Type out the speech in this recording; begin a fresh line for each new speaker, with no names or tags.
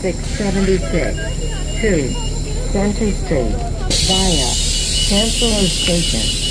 676 to Center Street. Via. Chancellor Station.